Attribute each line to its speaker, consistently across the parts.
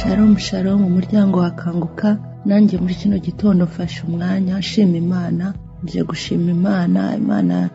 Speaker 1: Shalom shalom umuryango wakanguka. Nanjye muri kino gitondo mfashe umwanya nshima imana. Nje gushima imana imana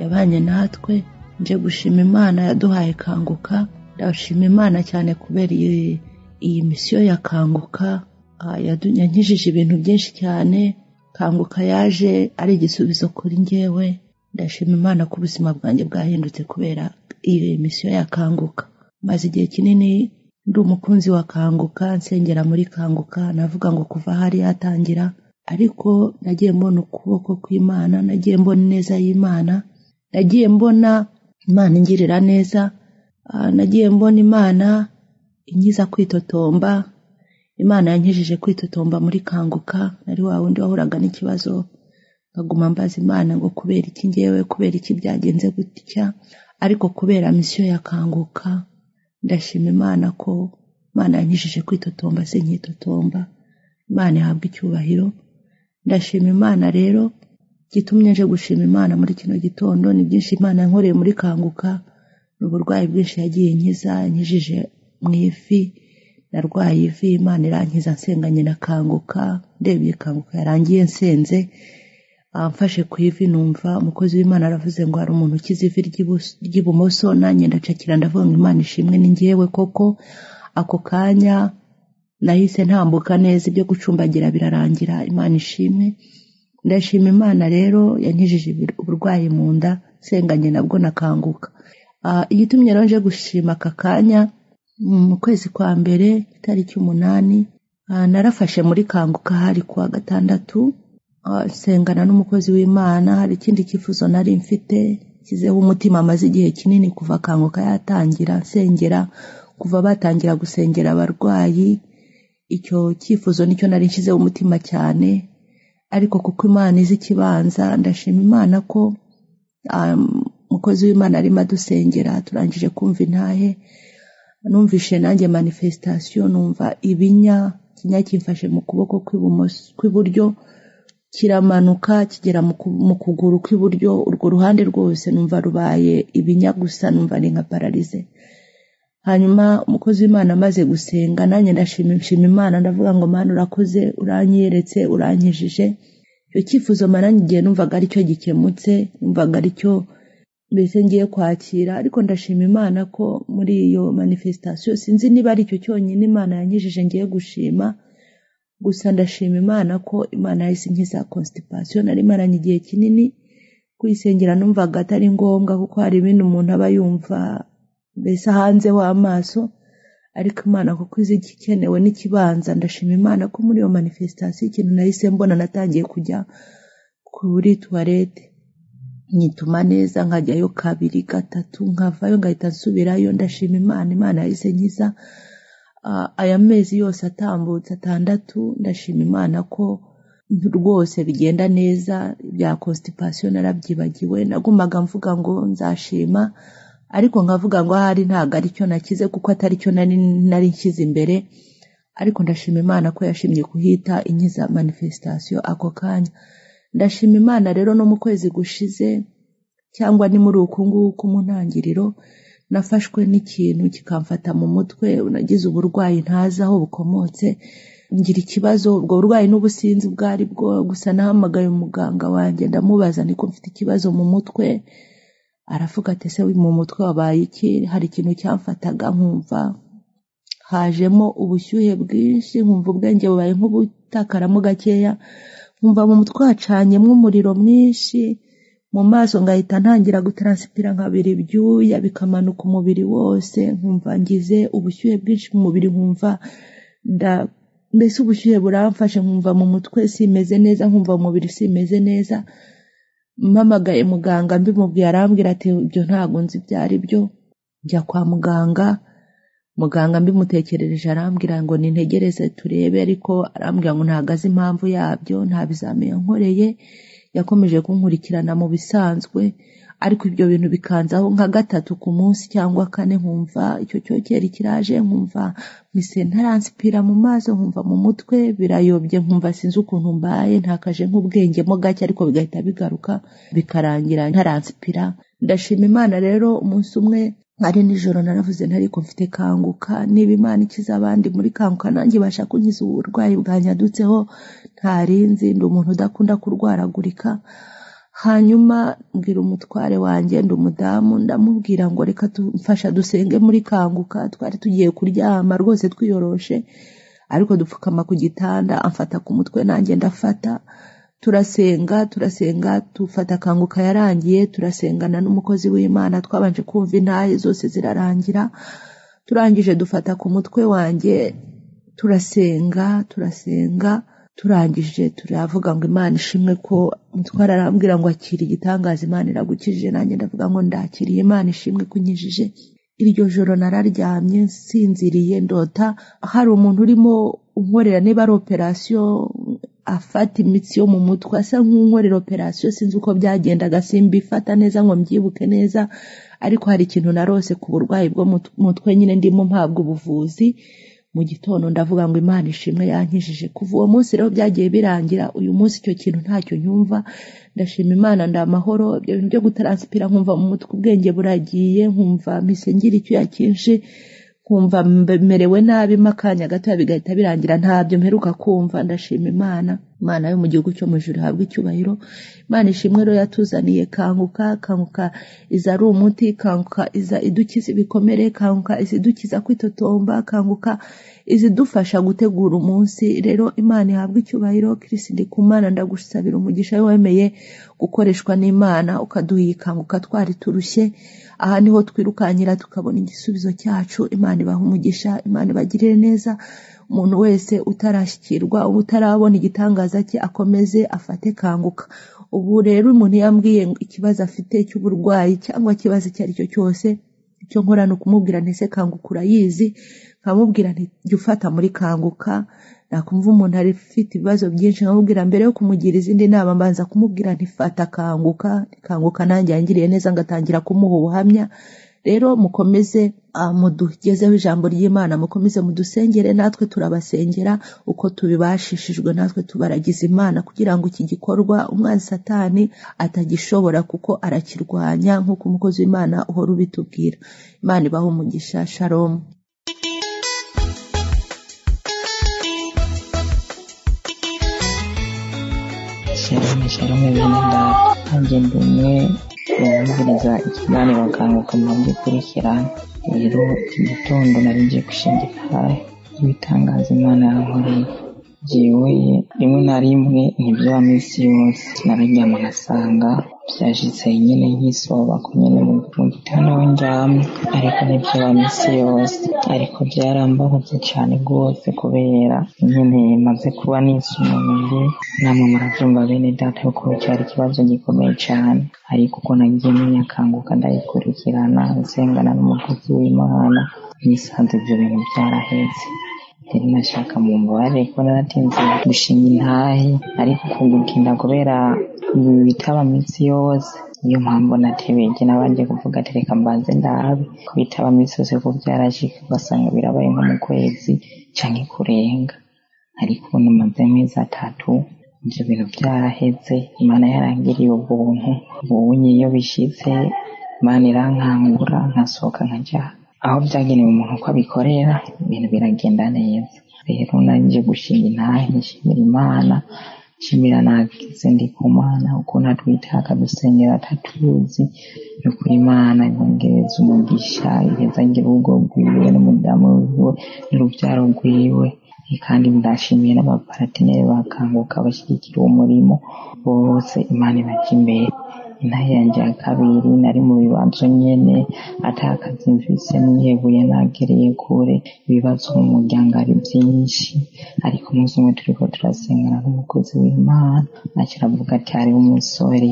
Speaker 1: yabanye natwe. Nje gushima imana yaduhaye kanguka. Ndashima imana cyane kubera iyi, misiyo ya kanguka ah, yankijije ibintu byinshi cyane. Kanguka yaje ari igisubizo kuri njyewe. Ndashima imana ko ubuzima bwanjye bwahindutse kubera iyi misiyo ya kanguka maze igihe kinini ndi umukunzi wa kanguka nsengera muri kanguka navuga ngo kuva hari yatangira ariko nagiye mbona ukuboko kw'imana nagiye mbona ineza y'imana nagiye mbona imana ingirira neza Ah, nagiye mbona imana inkiza kwitotomba imana yankijije kwitotomba muri kanguka nari wa wundi wahuraga n'ikibazo nkaguma mbaza imana ngo kubera iki ngewe kubera iki byagenze gutya ariko kubera misiyo ya kanguka ndashima imana ko imana yankijije kwitotomba sinkitotomba imana ihabwa icyubahiro. Ndashima imana rero gitumye nje gushima imana muri kino gitondo. Ni byinshi imana yankoreye muri kanguka. Ni uburwayi bwinshi yagiye nkiza nkijije mu ivi. Narwaye ivi imana irankiza nsenganye na kanguka. Ndebye kanguka yarangiye nsenze. Ah, mfashe ku ivi numva umukozi w'imana aravuze ngo hari umuntu ukize ivi ry'ibumoso nanjye ndacakira ndavuga ngo imana ishimwe ni njyewe koko ako kanya nahise ntambuka neza ibyo gucumbagira birarangira imana ishimwe. Ndashima imana rero yankijije uburwayi mu nda nsenganye nabwo nakanguka. Igitumye rero nje gushima aka kanya mu kwezi kwa mbere itariki umunani narafashe muri kanguka hari kuwa gatandatu nsengana n'umukozi w'imana hari ikindi cyifuzo nari mfite nshyizeho umutima amaze igihe kinini kuva kanguka yatangira nsengera kuva batangira gusengera abarwayi icyo cyifuzo ni cyo nari nshyizeho umutima cyane ariko kuko imana izi ikibanza ndashima imana ko ah, umukozi w'imana arimo adusengera turangije kumva intahe numvishe nanjye manifestation numva ibinya ikinya kimfashe mu kuboko kw'ibumoso kw'iburyo kiramanuka kigera mu ku- mu kuguru kw'iburyo urwo ruhande rwose numva rubaye ibinya gusa numva ni nka pararize hanyuma umukozi w'imana amaze gusenga nanjye ndashima nshima imana ndavuga ngo mana urakoze uranyeretse urankijije icyo cyifuzo maranye igihe numvaga ari cyo gikemutse numvaga ari cyo mbese ngiye kwakira. Ariko ndashima imana ko muri iyo manifestation sinzi niba ari cyo cyonyine imana yankijije ngiye gushima. Gusa ndashima imana ko imana yahise inkiza constipation. Nari maranye igihe kinini kuyisengera numvaga atari ngombwa kuko hari ibindi umuntu aba yumva mbese hanze w'amaso ariko imana kuko izi igikenewe n'ikibanza ndashima imana ko muri iyo manifestation ikintu nahise mbona natangiye kujya kuri tuwarete nyituma neza nkajyayo kabiri gatatu nkavayo ngahita nsubirayo. Ndashima imana imana yahise nkiza aya mezi yose atambutse atandatu ndashima imana ko rwose bigenda neza bya constipation narabyibagiwe. Nagumaga mvuga ngo nzashima ariko nkavuga ngo ahari ntabwo ari cyo nakize kuko atari cyo nari nari nshyize imbere. Ariko ndashima imana ko yashimye kuhita inkiza manifestation ako kanya. Ndashima imana rero no mu kwezi gushize cyangwa ni muri uku nguku mu ntangiriro nafashwe n'ikintu kikamfata mu mutwe nagize uburwayi ntazi aho bukomotse ngira ikibazo ubwo burwayi n'ubusinzi ubwo ari bwo gusa nahamagaye umuganga wanjye ndamubaza niko mfite ikibazo mu mutwe aravuga ati ese mu mutwe wabaye iki? Hari ikintu cyamfataga nkumva hajemo ubushyuhe bwinshi nkumva ubwenge bubaye nk'ubutakaramo gakeya nkumva mu mutwe hacanyemo umuriro mwinshi mu maso ngahita ntangira gutaransipira nkabira ibyuya bikamanuka umubiri wose nkumva ngize ubushyuhe bwinshi mu mubiri nkumva mbese ubushyuhe buramfashe nkumva mu mutwe simeze neza nkumva mu mubiri simeze neza. Mpamagaye muganga mbimubwiye arambwira ati ibyo ntabwo nzi ibyo ari byo. Njya kwa muganga muganga mbimutekerereje arambwira ngo nintegereze turebe ariko arambwira ngo ntabwo azi impamvu yabyo nta bizamini yankoreye yakomeje kunkurikirana mu bisanzwe ariko ibyo bintu bikanzaho nka gatatu ku munsi cyangwa kane nkumva icyo cyokere kiraje nkumva mise ntaransipira mu maso nkumva mu mutwe birayobye nkumva sinzi ukuntu mbaye ntakaje nk'ubwengemo gake ariko bigahita bigaruka bikarangira ntaransipira. Ndashima imana rero umunsi umwe ari nijoro naravuze ntariko mfite kanguka. Niba imana ikiza abandi muri kanguka nanjye ibasha kunkiza uburwayi bwanyadutseho. Ntarinzi ndi umuntu udakunda kurwaragurika. Hanyuma mbwira umutware wanjye ndi umudamu ndamubwira ngo reka tumfasha dusenge muri kanguka. Twari tugiye kuryama rwose twiyoroshe. Ariko dupfukama ku gitanda amfata ku mutwe nanjye ndafata. Turasenga turasenga dufata kanguka yarangiye turasengana n'umukozi w'imana twabanje kumva intahe zose zirarangira. Turangije dufata ku mutwe wanjye turasenga turasenga turangije turavuga ngo imana ishimwe ko umutware arambwira ngo akira igitangaza imana iragukijije nanjye ndavuga ngo ndakiriye imana ishimwe ko unkijije iryo joro nararyamye nsinziriye ndota hari umuntu urimo unkorera niba ari operasiyo afata imitsi yo mu mutwe asa nk'unkorera operasiyo sinzi uko byagendaga simbifata neza ngo mbyibuke neza ariko hari ikintu narose ku burwayi bwo mu mutwe nyine ndimo mpabwa ubuvuzi mu gitondo ndavuga ngo imana ishimwe yankijije. Kuva uwo munsi rero byagiye birangira uyu munsi icyo kintu ntacyo nyumva ndashima imana ndi amahoro ibyo bintu byo gutaransipira nkumva mu mutwe ubwenge buragiye nkumva mpise ngira icyuya cyinshi nkumva merewe nabi mo akanya gatoya bigahita birangira ntabyo mperuka kumva. Ndashima imana. Imana yo mu gihugu cyo mu ijuru ihabwa icyubahiro. Imana ishimwe rero yatuzaniye kanguka kanguka iza ari umuti kanguka iza idukiza ibikomere kanguka iza idukiza kwitotomba kanguka izidufasha gutegura umunsi. Rero imana ihabwa icyubahiro kirisi ndi ku mana ndagusabira umugisha wemeye gukoreshwa n'imana ukaduha iyi kanguka twari turushye. Aha ni ho twirukankira tukabona igisubizo cyacu. Imana ibaha umugisha imana ibagirire neza. Umuntu wese utarashyikirwa uba utarabona igitangaza cye akomeze afate kanguka. Ubu rero umuntu yambwiye ikibazo afite cy'uburwayi cyangwa ikibazo icyo ari cyo cyose icyo nkora ni ukumubwira ntese kanguka urayizi nkamubwira jya ufata muri kanguka. Nakumva umuntu ari ufite ibibazo byinshi nkamubwira mbere yo kumugira izindi nama mbanza kumubwira ntifata kanguka. Kanguka nanjye yangiriye neza ngatangira kumuha ubuhamya. Rero mukomeze mudugezeho ijambo ry'imana mukomeze mudusengere natwe turabasengera uko tubibashishijwe natwe tubaragiza imana kugira ngo iki gikorwa umwanzi satani atagishobora kuko arakirwanya nk'uko umukozi w'imana uhora ubitubwira. Imana ibaha umugisha. Sharomu
Speaker 2: shalom shalom bene data nanjye ndi bumviriza ikiganiro kanguka mu gikurikirana rero iki gitondo nari ngiye gushinga intahe ibitangaza imana yankoreye. Jewe rimwe na rimwe ntibyaba minsi yose nararyama ngasanga byashitse nyine nk'isoba ku nyine mu aho ndyamye ariko ntibyaba minsi yose ariko byarambabaza cyane rwose kubera nyine maze kuba nisumuye namwe murabyumva bene data yuko cyari ikibazo gikomeye cyane. Ariko uko nagiye menya kanguka ndayikurikirana nsengana n'umukozi w'imana. Nisanze ibyo bintu byarahetse. Rero nashaka mu mbabare ko naratinze gushinga intahe ariko kugutinda kubera ibi bitaba minsi yose. Niyo mpamvu natebeje nabanje kuvuga ati reka mbanze ndabe. Ko bitaba minsi yose ko byarashika ugasanga birabaye nko mu kwezi canke kurenga. Ariko ubu maze amezi atatu ibyo bintu byaraheze imana yarangiriye ubuntu. Ubunye iyo bishitse imana irankangura nkasohoka nkajya aho byagenewe umuntu uko abikorera ibintu biragenda neza. Rero nanjye gushinga intahe nshimira imana nshimira nagize ndi ku mana ukuntu atwita akadusengera atatuzi. Ni ukuri imana yongereza umugisha ihezangira urugo rwiwe n'umudamu wiwe n'urubyaro rwiwe. Kandi ndashimiye n'abaparatineri bakanguka bashyigikira umurimo bose imana ibajya imbere. Intahe yanjye ya kabiri nari mu bibazo nyene atakazi mvise nihebuye nagereye kure. Ibibazo mu muryango ari byinshi. Ariko umunsi umwe turiko turasengana n'umukozi w'imana. Akiravuga ati hariho umusore.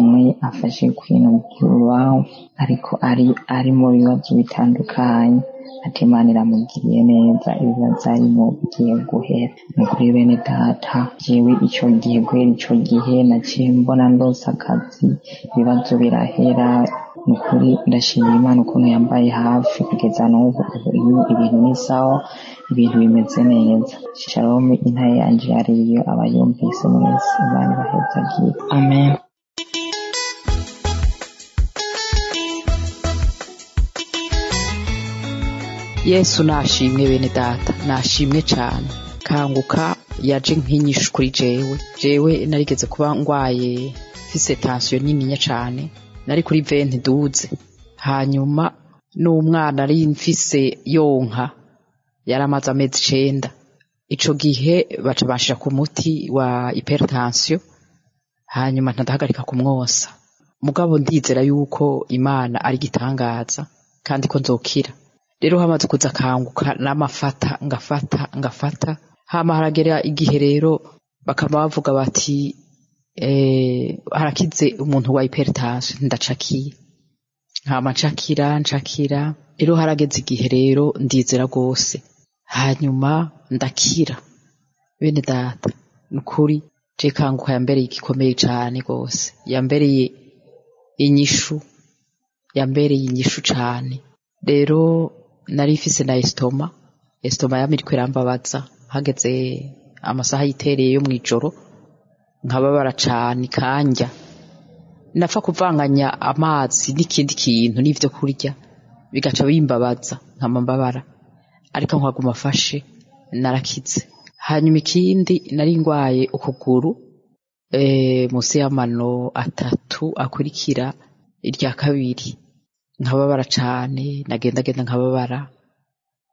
Speaker 2: Umwe afashe kwino urubaho ariko ari ari mu bibazo bitandukanye. Ati imana iramugiriye neza ibibazo arimo bigiye guhera. Ni kuri bene data jewe ico gihe guhera ico gihe naciye mbona ndose akazi ibibazo birahera. Ni ukuri ndashimira imana ukuntu yambaye hafi kugeza n'ubu ibintu ni sawa ibintu bimeze neza. Shalom intare yanje yariyo abayumvise mwese. Imana ibahezagiye amen.
Speaker 3: Yesu nashimwe bene data nashimwe cyane kanguka yaje nk'inyishu kuri jewe. Jewe narigeze kuba ngwaye mfise tansiyo nininya cyane nari kuri venti duze hanyuma n'umwana ari mfise yonka yari amaze amezi icenda. Ico gihe baca banshira ku muti wa hypertension hanyuma ntadahagarika kumwosa. Mugabo ndizera yuko imana ari gitangaza kandi ko nzokira. Rero hamaze kuza kanguka n'amafata ngafata ngafata. Hama haragera igihe rero bakaba bavuga bati eh, harakize umuntu wa hypertension ndacakiye nkama ncakira ncakira rero harageze igihe rero ndizera rwose. Hanyuma ndakira. Bene data nukuri je kanguka yambereye igikomeye cane rwose. Yambereye inyishu yambereye inyishu cane. Rero nari mfise na estoma estoma yamiriko irambabaza. Hageze amasaha yitereye yo mw'ijoro nkababara cane kanja napfa kuvanganya amazi n'ikindi kintu n'ivyo kurya bigaca bimbabaza nkama mbabara. Ariko nkaguma afashe narakize hanyuma ikindi nari ngwaye ukuguru eh, musi y'amano atatu akurikira irya kabiri. Nkababara cane nagendagenda nkababara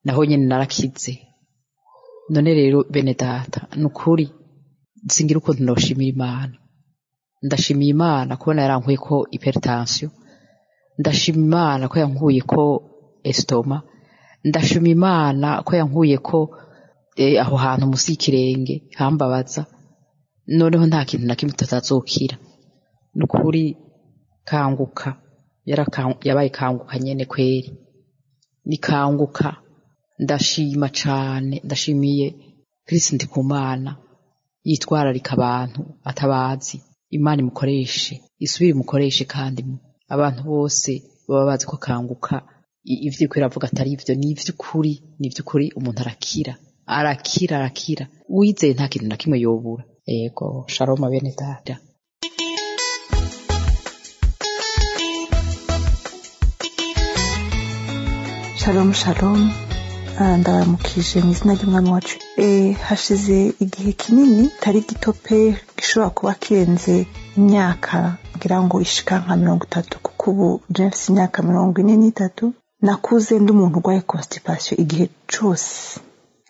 Speaker 3: naho nyene narakize none rero bene data nukuri singira ukuntu noshimira imana. Ndashimiye imana kubona yarankuye ko hypertension ndashima imana ko yankuye ko estoma. Ndashima imana ko yankuye ko eh, aho hantu musi y'ikirenge hambabaza. Noneho nta kintu na kimwe tutazokira. Nukuri kanguka. yarakan- yabaye kanguka nyene kweri. Ni kanguka. Ndashima cane. Ndashimiye Kristo Ndikumana. Yitwararika abantu atabazi. Imana imukoreshe. Isubire imukoreshe kandi abantu bose baba bazi ko kanguka. I- ivyo iriko iravuga atari ivyo. Ni ivy'ukuri ni ivy'ukuri umuntu arakira. Arakira arakira. Wizeye nta kintu na kimwe yobura. Ego shalom bene data.
Speaker 4: Shalom shalom. Ah, ndabaramukije mu izina ry'umwami wacu. Eh, hashize igihe kinini tari gito pe gishobora kuba kirenze imyaka ngira ngo ishika nka mirongo itatu. Kuko ubu je mfise imyaka mirongo ine n'itatu. Nakuze ndi umuntu urwaye constipation igihe cose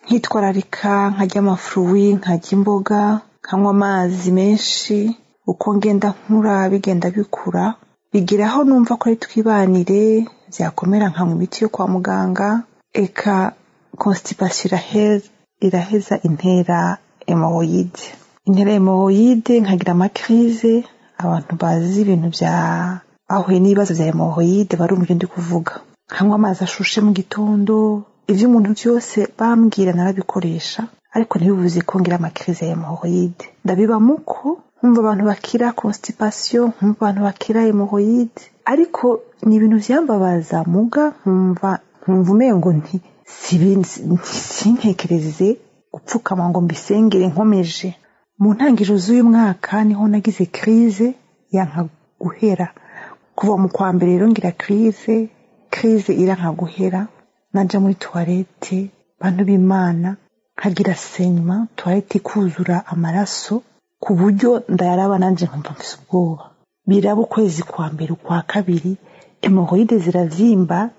Speaker 4: nkitwararika nkarya amafuruwi nkarya imboga nkanywa amazi menshi. Uko ngenda nkura bigenda bikura. Bigeraho numva ko ari twibanire. Byakomera nkanywa imiti yo kwa muganga eka constipation iraheza, iraheza intera hemorrhoide intera hemorrhoide nkagira amakrize abantu bazi ibintu bya bahuye n'ibibazo bya hemorrhoide barumva ibyo ndi kuvuga. Nkanywa amazi ashushe mu gitondo ivyo umuntu byose bambwira narabikoresha ariko ntibibuze ko ngira amakrize ya hemorrhoide ndabibamuko nkumva abantu bakira constipation nkumva abantu bakira hemorrhoide ariko ni ibintu vyambabaza muga nkumva nkumva umengo nti sintekereze gupfukama ngo mbisengere nkomeje. Mu ntangiriro z'uyu mwaka ni ho nagize crise yanka guhera kuva mu kwa mbere rero ngira crise crise iranka guhera naja muri toilette bantu b'imana nkagira senyuma toilette ikuzura amaraso. Ku buryo ndayaraba nanje nkumva mfise ubwoba. Biraba ukwezi kwa mbere ukwa kabiri hemorrhoide ziravyimba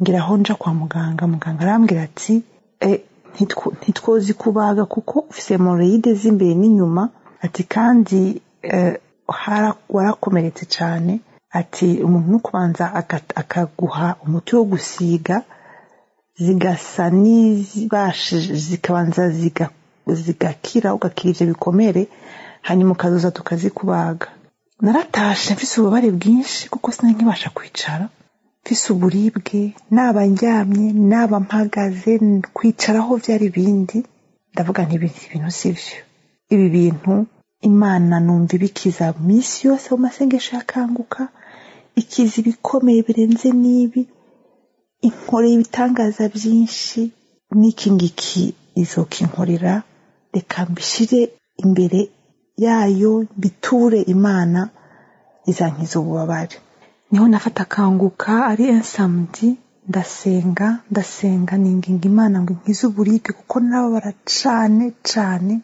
Speaker 4: ngira aho nja kwa muganga muganga arambwira ati e, ntitwo- ntitwozi kubaga kuko ufise hemorrhoide z'imbere n'inyuma. Ati kandi eh, warakomeretse cane. Ati umuntu no kubanza aga- akaguha umuti wo gusiga zigasa n'izibashije zikabanza ziga- zigakira ugakira ivyo bikomere hanyuma ukazoza tukazikubaga. Naratashe mfise ububabare bwinshi kuko sinari nkibasha kwicara. Mfise uburibwe naba ndyamye naba mpagaze kwicaraho vyari ibindi. Ndavuga nti ibi bintu sivyo ibi bintu imana numva ibikiza misi yose mu masengesho yakanguka. Ikiza ibikomeye birenze n'ibi. Inkoreye ibitangaza byinshi. N'iki ngiki izokinkorera? Reka mbishire imbere yayo biture imana izankiza ububabare. Niho nafata akanguka ari ensamedi ndasenga ndasenga ninginga imana ngo inkize uburibwe kuko narababara cane cane.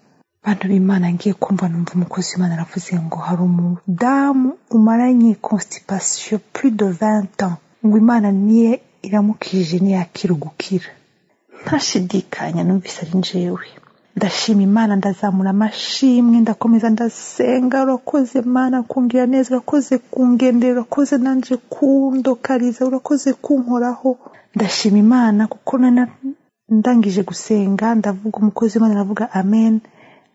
Speaker 4: Bantu b'imana ngiye kumva numva umukozi w'imana aravuze ngo hari umudamu umaranye constipation plus de 20 ans. Ngo imana niye iramukije niyakira ugukira ntashidikanya numvise ari njewe ndashima imana ndazamura amashimwe ndakomeza ndasenga urakoze mana kungira neza urakoze kungendera urakoze nanje kundokariza urakoze kunkoraho. Ndashima imana kuko ndangije gusenga ndavuga umukozi w'imana aravuga amen.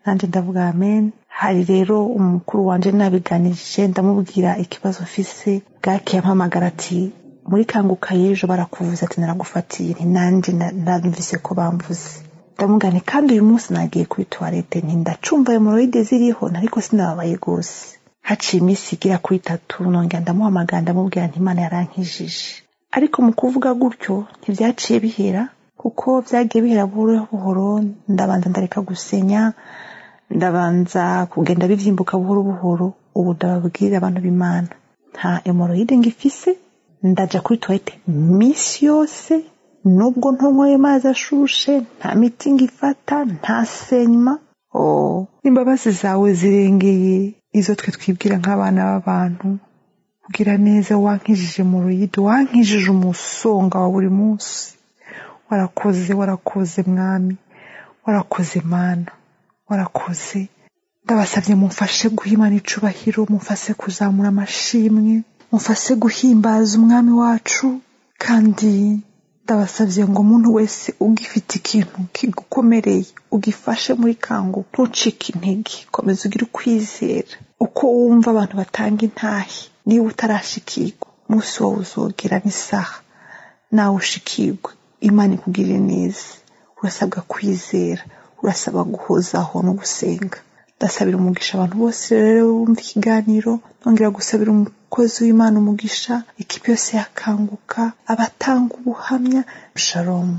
Speaker 4: Nanjye ndavuga amen. Hari rero umukuru wanje nabiganirije ndamubwira ikibazo mfise bwake yampamagara ati muri kanguka y'ejo barakuvuze ati naragufatiye nanjye narumvise ko bamvuze. Ndamugane kandi uyu munsi nagiye kuri tuwarete nti ndacumva hemoroide ziriho ariko sinababaye rwose. Haciye iminsi igera kuri itatu nongera ndamuhamagara ndamubwira nti imana yarankijije. Ariko mu kuvuga gutyo ntibyaciye bihera kuko byagiye bihera buhoro buhoro ndabanza ndareka gusenya ndabanza kugenda bivyimbuka buhoro buhoro ubu ndababwira abantu b'imana. Nta hemoroide ngifise ndaja kuri toilette minsi yose nubwo ntonyoye amazi ashushe nta miti ngifata nta senyuma oh. Imbabazi zawe zirengeye izo twe twibwira nk'abana b'abantu. Kugira neza wankijije mu ruyidi wankijije umusonga wa buri munsi. Warakoze warakoze mwami. Warakoze mana. Warakoze. Ndabasabye mumfashe guha imana icubahiro mumfashe kuzamura amashimwe. Mufashe guhimbaza umwami wacu. Kandi ndabasabye ngo umuntu wese ugifite ikintu kigukomereye ugifashe muri kangu ntucike intege komeza ugire ukwizera. Uko wumva abantu batanga intahe niba utarashikirwa umunsi wawe uzogera n'isaha nawe ushikirwe. Imana ikugirire neza urasabwa kwizera urasabwa guhozaho no gusenga ndasabira umugisha abantu bose rero bumva ikiganiro nongera gusabira umukozi w'imana umugisha ikipe yose yakanguka abatanga ubuhamya shalomu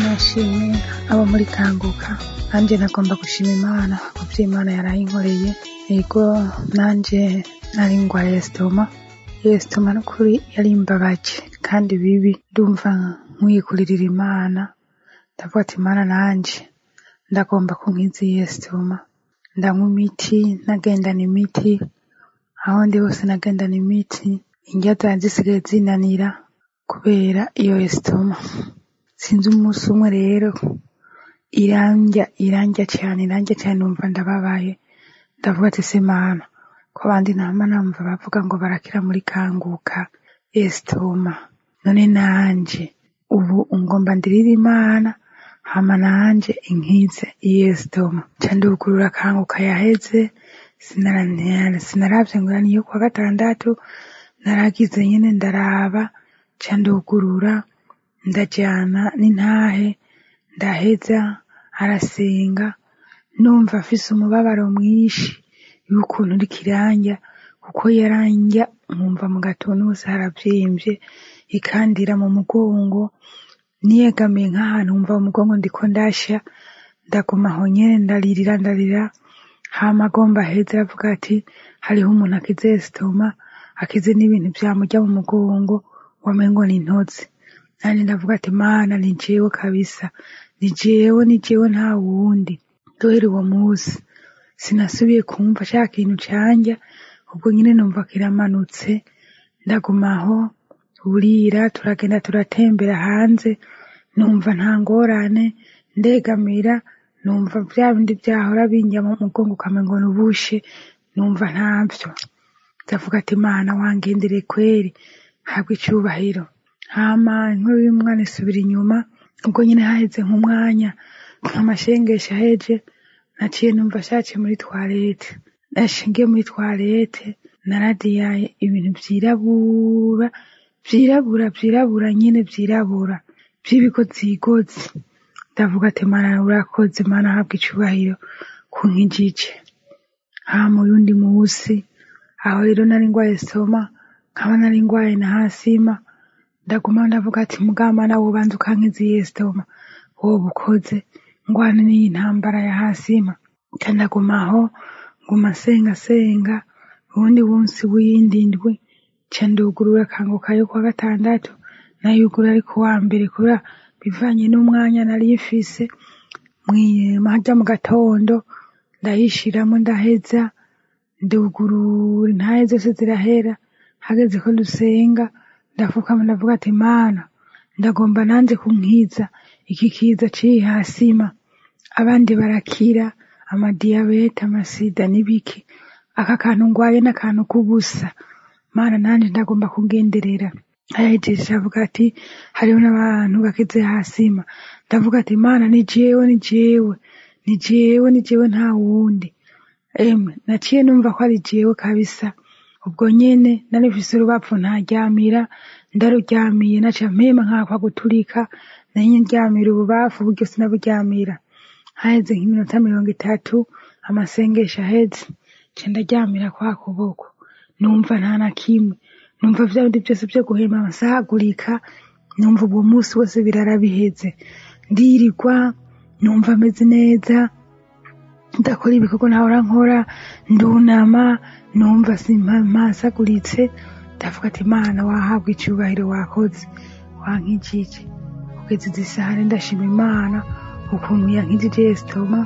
Speaker 5: nashimye abo muri kanguka nanjye nagomba gushima imana ku byo imana yarayinkoreye yego nanjye nari ndwaye sitoma. Iyo sitoma n'ukuri yari imbabaje kandi bibi ndumva nkwiye kuririra imana ndavuga ati imana nanjye ndagomba kunkiza iyi sitoma. Ndanywa imiti nagendana imiti. Aho ndi hose nagendana imiti. Indya zisigaye zinanira kubera iyo sitoma. Sinzi umunsi umwe rero irandya irandya cyane irandya cyane numva ndababaye. Ndavuga ati se mana ko abandi nama numva bavuga ngo barakira muri kanguka esitoma none nanje ubu ngomba ndirira imana hama nanje inkize iyi esitoma nca ndugurura kanguka yaheze sinaravye ngo niyo kwa gatandatu naragize nyene ndaraba. Nca ndugurura ndajyana n'intahe ndaheza arasenga. Numva afise umubabaro mwinshi y'ukuntu uriko iranja kuko yaranja nkumva mu gatondo hose haravyimbye ikandira mu mugongo niyegamiye nk'ahantu nkumva mu mugongo ndiko ndasha ndaguma aho nyene ndaririra ndarira. Hama agomba aheza aravuga ati hariho umuntu akize sitoma akize n'ibintu vyamurya mu mugongo wamengo ni intozi nanje ndavuga ati mana ni jewe kabisa ni jewe ni jewe nta wundi duhera uwo munsi. Sinasubiye kumva ca kintu canja ubwo nyine numva kiramanutse ndagumaho burira turagenda turatembera hanze numva nta ngorane ndegamira numva vya bindi vyahora binjya mu mugongo ukamengo nubushe numva ntavyo. Ndavuga ati mana wangendere kweri habwa icubahiro hama inkuru y'umwana isubira inyuma ubwo nyine haheze nk'umwanya amashengesha aheje naciye numva ashace muri twarete nashingiye muri twarete naradiyaye ibintu vyirabura vyirabura vyirabura nyene vyirabura vy'ibigozigozi ndavuga ati mana urakoze. Mana habwa icubahiro kunkijije hama uyundi musi aho rero nari ngwaye soma nkaba nari ngwaye na hasima. Ndaguma ndavuga ati mugama nawe ubanza ukankiza iyi sitoma wowe ukoze ngwane n'iyi ntambara ya hasima. Ndaguma aho nguma senga senga uwundi munsi w'iyindi ndwi. Ca ndugurura akanguka yo kwa gatandatu nayugura ariko wa mbere kubera bivanye n'umwanya nari mfise. Maja mu gatondo ndayishiramwo ndaheza ndugurura intahe zose zirahera hageze ko dusenga ndapfukama ndavuga ati mana ndagomba nanje kunkiza iki kiza c'ihasima abandi barakira amadiyabete amasida n'ibiki. Aka kantu ngwaye n'akantu k'ubusa. Mana nanje ndagomba kugenderera ahejeje avuga ati hariho n'abantu bakize hasima ndavuga ati mana ni jewe ni jewe ni jewe ni jewe nta wundi. Emwe naciye numva ko ari jewe kabisa. Ubwo nyene nari mfise urubapfu ntaryamira ndaruryamiye naca mpema nkakwa guturika nanye ndyamira ububafu buryo sinaburyamira. Haheze nk'iminota mirongo itatu amasengesho aheze. Nca ndaryamira kwa kuboko. Numva nta na kimwe. Numva vya bindi vyose vyo guhema amasahagurika numva uwo munsi wose birara biheze ndirirwa numva ameze neza. Ndakora ibikorwa ntahora nkora. Ndunama numva simpasaguritse ndavuga ati imana wahabwa icubahiro wakoze. Wankijije kugeza izi saha ndashima imana ukuntu yankijije esitoma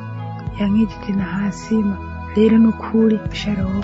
Speaker 5: yankijije na hasima rero nukuri shalom